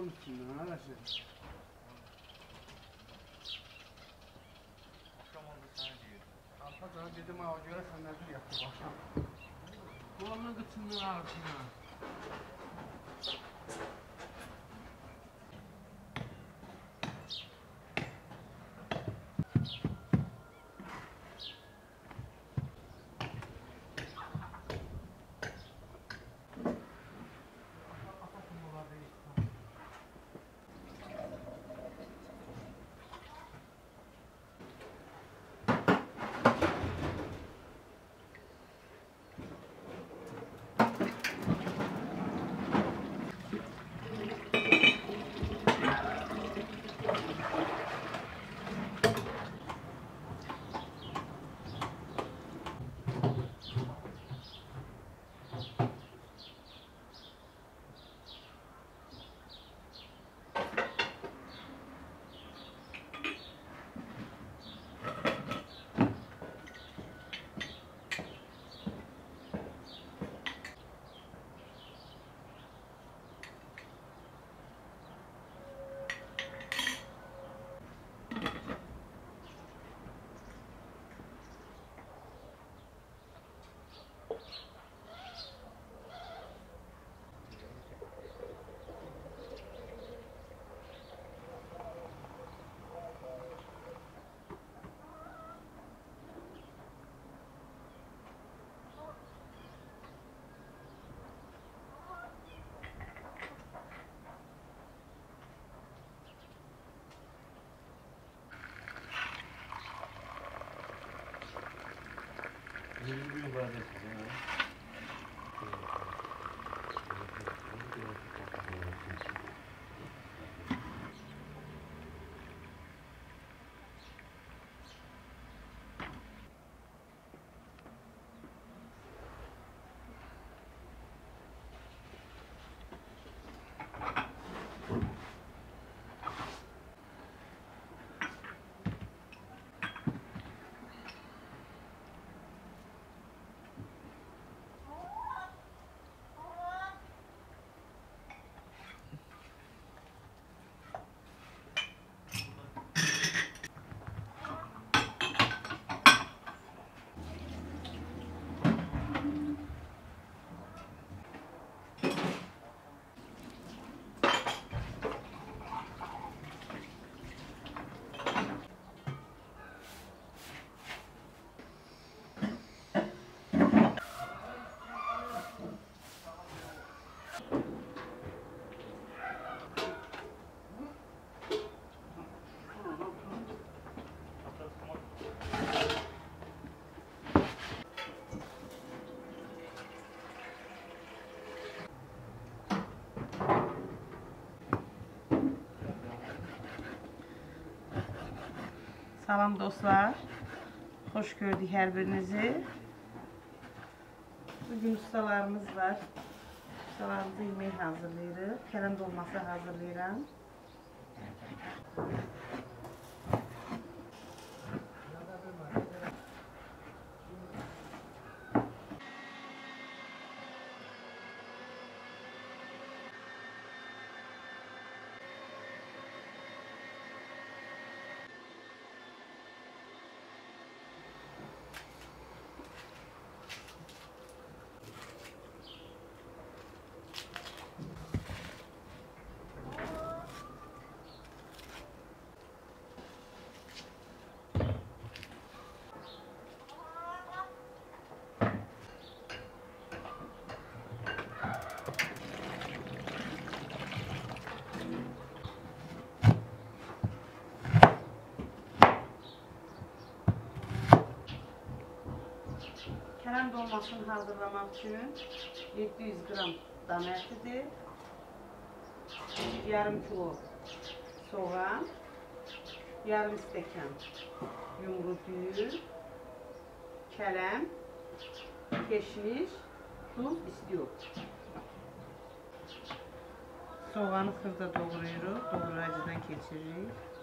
Onun üstünden arası. Sana dedim ha o göre sen nedir yaptı başım. Kulağımın kıçından ağrısın ha. brother. Salam dostlar. Hoş gördük her birinizi. Bugün ustalarımız var. Ustalarımıza yemek hazırlayırıq. Kələm dolması hazırlayıram. Kələm dolmasını hazırlamaq üçün 700 qram dana ətidir, yarım kilo soğan, yarım stəkan yumru düyü, kələm, keşniş, tuz, istiyor. Soğanı xırda doğrayırıq, doğrayıcıdan keçiririk.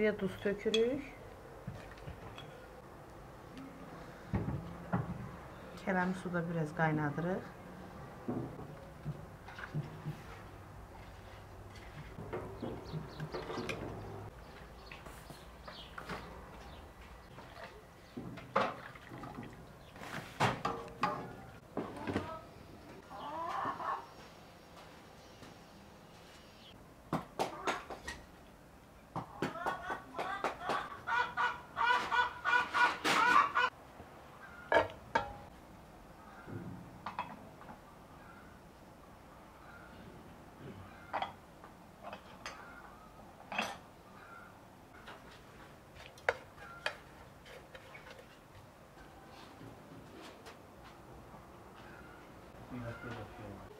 Suya tuz tökürük. Kələmi suda biraz qaynadırıq. Bir hafta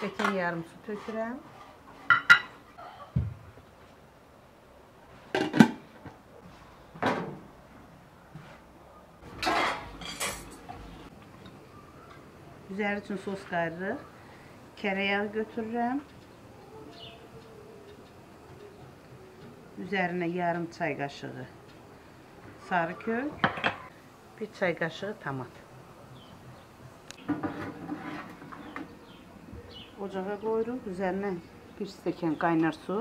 Stəkan yarım su tökürəm. Üzəri üçün sos qayırırıq. Kərə yağı götürürəm. Üzərinə yarım çay qaşığı sarı kök, bir çay qaşığı tomat. Ocağa qoyuruq, üzərinə bir stəkan qaynar su.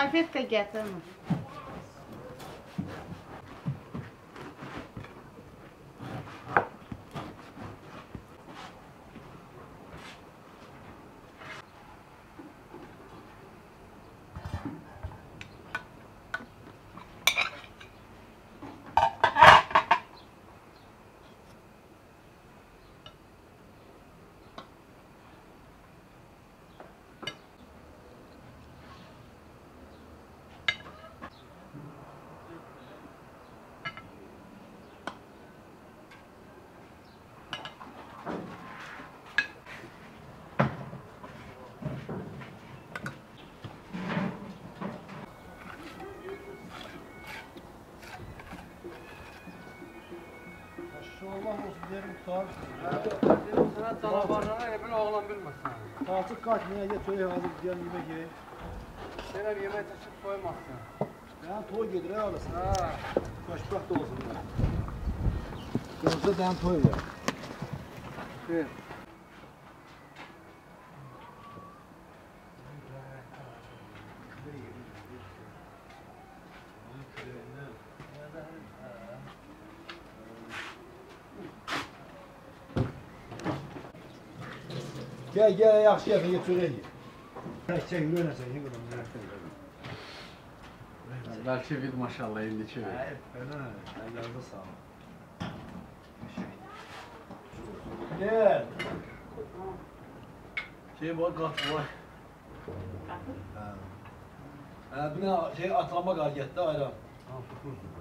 I think they get them. Diyelim tutar. Sana canavarlara evin oğlan bilmesin. Tatil kaç neye git söyle hazır diyen yemek ye. Şeyler yemeğe taşıp koymazsın. Ya toy gelir ha alasın. Ha. Kaçmak da olsun. Yoksa ben toy ya. Şey. Gel gel yaxşı söyle ye. Çek çek yürü sen ye kızım. Belki bir maşallah 50 çevir. Hayır fena. Ayağınıza sağlık. Gel. Şey var kat var. Ha. Ha, de şey atlama galiyette ayran. Değil mi?